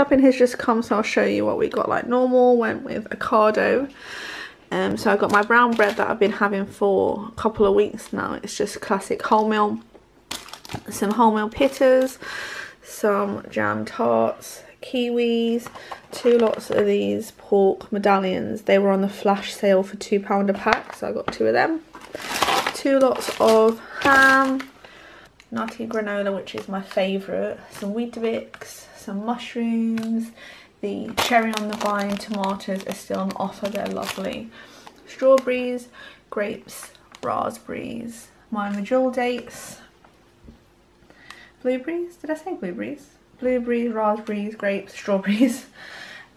shopping has just come so I'll show you what we got like normal. Went with Ocado. Um, so I got my brown bread that I've been having for a couple of weeks now. It's just classic wholemeal. Some wholemeal pitters, some jam tarts, kiwis, two lots of these pork medallions. They were on the flash sale for £2 a pack, so I got two of them. Two lots of ham, nutty granola, which is my favourite, some Weetabix, some mushrooms, the cherry on the vine tomatoes are still on offer, they're lovely. Strawberries, grapes, raspberries, my Medjool dates, blueberries, did I say blueberries? Blueberries, raspberries, grapes, strawberries,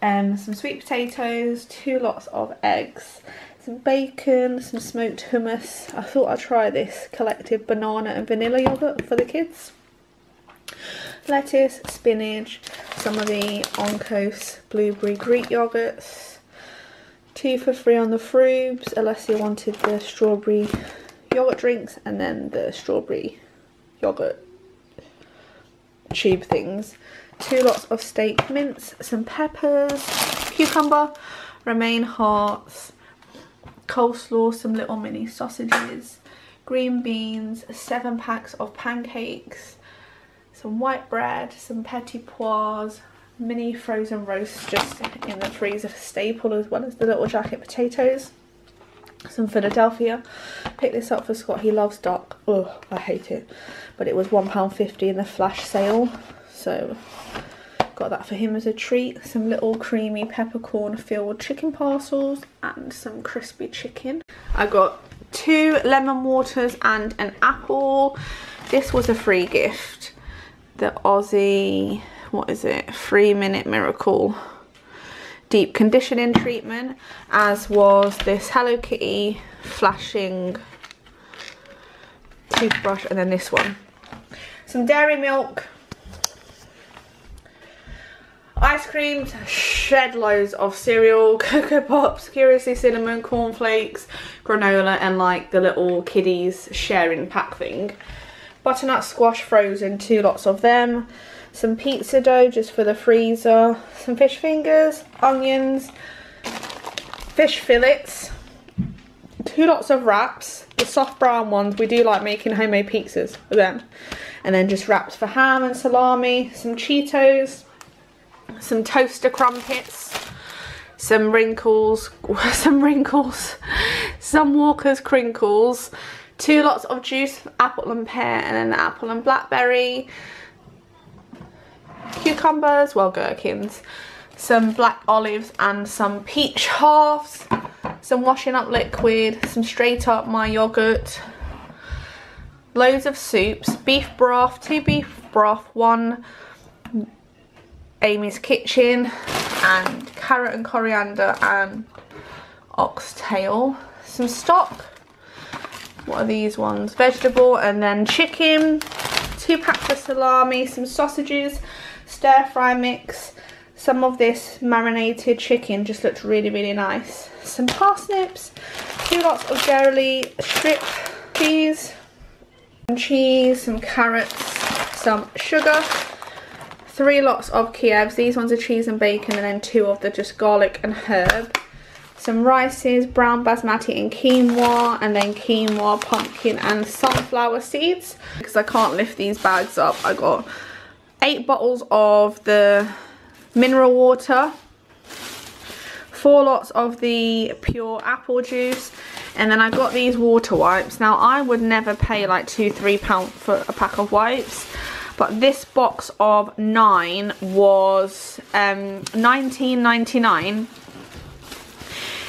um, some sweet potatoes, two lots of eggs, some bacon, some smoked hummus. I thought I'd try this collective banana and vanilla yogurt for the kids. Lettuce, spinach, some of the Onken blueberry Greek yogurts. Two for free on the Frubes. Alessia wanted the strawberry yogurt drinks and then the strawberry yogurt tube things. Two lots of steak mince, some peppers, cucumber, romaine hearts, coleslaw, some little mini sausages, green beans, seven packs of pancakes, some white bread, some petit pois, mini frozen roasts just in the freezer for staple as well as the little jacket potatoes. Some Philadelphia. Picked this up for Scott. He loves duck. Oh, I hate it. But it was £1.50 in the flash sale. So got that for him as a treat. Some little creamy peppercorn filled chicken parcels and some crispy chicken. I got two lemon waters and an apple. This was a free gift. The Aussie, what is it, three minute miracle deep conditioning treatment as was this Hello Kitty flashing toothbrush and then this one. Some dairy milk, ice creams, shed loads of cereal, Cocoa Pops, Curiously Cinnamon, cornflakes, granola and like the little kiddies sharing pack thing. Butternut squash frozen, two lots of them. Some pizza dough just for the freezer, some fish fingers, onions, fish fillets, two lots of wraps, the soft brown ones, we do like making homemade pizzas with them, and then just wraps for ham and salami, some Cheetos, some toaster crumpets, some wrinkles, some wrinkles, some Walker's crinkles, two lots of juice, apple and pear, and then apple and blackberry, cucumbers, well gherkins, some black olives and some peach halves, some washing up liquid, some straight up my yogurt, loads of soups, beef broth, two beef broth, one Amy's Kitchen, and carrot and coriander and oxtail, some stock, what are these ones, vegetable and then chicken, two packs of salami, some sausages, stir fry mix. Some of this marinated chicken just looks really, really nice. Some parsnips, two lots of Dairy strip cheese, some cheese, some carrots, some sugar, three lots of Kievs. These ones are cheese and bacon and then two of the just garlic and herb. Some rices, brown basmati and quinoa and then quinoa, pumpkin and sunflower seeds. Because I can't lift these bags up, I got eight bottles of the mineral water, four lots of the pure apple juice, and then I got these water wipes. Now I would never pay like two, three pound for a pack of wipes, but this box of nine was um, 19.99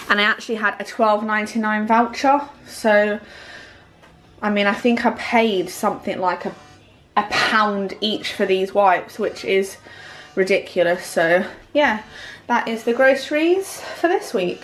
and I actually had a 12.99 voucher so I mean I think I paid something like a a pound each for these wipes, which is ridiculous. So yeah, that is the groceries for this week.